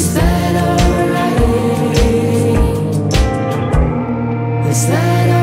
Is that alright? Is that alright?